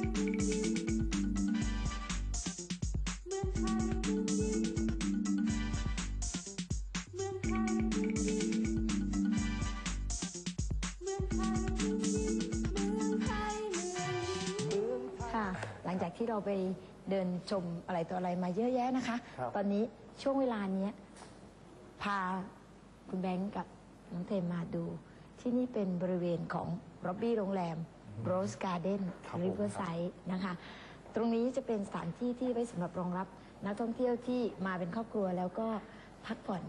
ค่ะ หลังจากที่เราไปเดินชมอะไรตัวอะไรมาเยอะแยะนะคะ ครับ ตอนนี้ช่วงเวลาเนี้ยพาคุณแบงค์กับน้องเทมมาดู ที่นี่เป็นบริเวณของร็อบบี้โรงแรม Rose Garden ครับผม Riverside นะคะ ตรงนี้จะเป็นสถานที่ที่ไว้สำหรับรองรับนักท่องเที่ยวที่มาเป็นครอบครัวแล้วก็พักผ่อน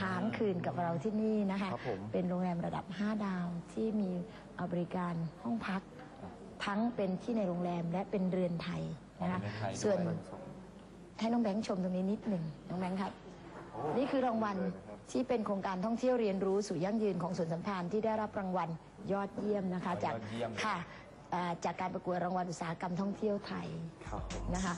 ค้างคืนกับเราที่นี่นะคะ ครับผมเป็นโรงแรมระดับ 5 ดาวที่มีบริการห้องพัก ทั้งเป็นที่ในโรงแรมและเป็นเรือนไทยนะคะ อ๋อเป็นเรือนไทยด้วย ส่วนให้น้องแบงค์ชมตรงนี้นิดหนึ่งน้องแบงค์ครับ นี่คือรางวัลที่เป็นโครงการท่องเที่ยวเรียนรู้สู่ยั่งยืนของสวนสัมพันธ์ที่ได้รับรางวัลยอดเยี่ยมนะคะจากยอดเยี่ยมเลยค่ะอ่าจากการประกวดรางวัลอุตสาหกรรมท่องเที่ยวไทยครับผมนะคะ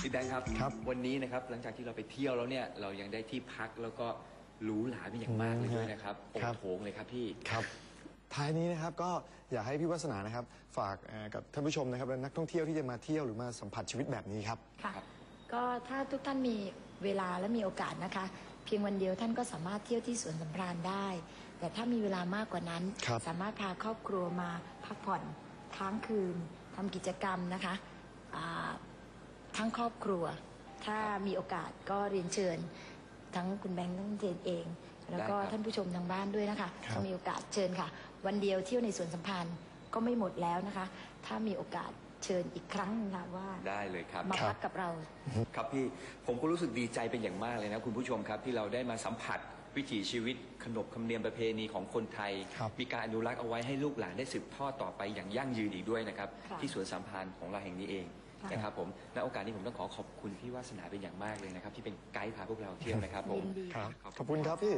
พี่แบงค์ครับครับ วันนี้นะครับหลังจากที่เราไปเที่ยวแล้วเนี่ยเรายังได้ที่พักแล้วก็หรูหราเป็นอย่างมากเลยด้วยนะครับโอ้ครับโถงเลยครับพี่ครับ ท้ายนี้นะครับก็อยากให้พี่วัฒนานะครับ ฝากเอ่อกับท่านผู้ชมนะครับและนักท่องเที่ยวที่จะมาเที่ยวหรือมาสัมผัสชีวิตแบบนี้ครับ ค่ะครับก็ถ้าทุกท่านมีเวลาและมีโอกาสนะคะ เพียงวันเดียวท่านก็สามารถเที่ยวที่สวนสำราญได้ แต่ถ้ามีเวลามากกว่านั้น ครับ สามารถพาครอบครัวมาพักผ่อนค้างคืนทำกิจกรรมนะคะอ่าทั้งครอบครัว ถ้ามีโอกาสก็เรียนเชิญ ทั้งคุณแบงค์ทั้งคุณเจนเอง แล้วก็ได้ครับ ท่านผู้ชมทางบ้านด้วยนะคะครับ ถ้ามีโอกาสเชิญค่ะ วันเดียวเที่ยวในสวนสัมพันธ์ก็ไม่หมดแล้วนะคะ ถ้ามีโอกาสเชิญอีกครั้งหนึงค่ะว่าได้เลยครับ มาพักกับเราครับพี่ผมก็รู้สึกดีใจเป็นอย่างมากเลยนะคุณผู้ชมครับที่เราได้มาสัมผัสวิถีชีวิตขนบธรรมเนียมประเพณีของคนไทยครับมีการอนุรักษ์เอาไว้ให้ลูกหลานได้สืบทอดต่อไปอย่างยั่งยืนอีกด้วยนะครับค่ะที่สวนสัมพันธ์ของเราแห่งนี้เองค่ะนะครับผมและโอกาสนี้ผมต้องขอขอบคุณพี่วาสนาเป็นอย่างมากเลยนะครับ ที่เป็นไกด์พาพวกเราเที่ยวนะครับผมยินดีครับค่ะขอบคุณครับพี่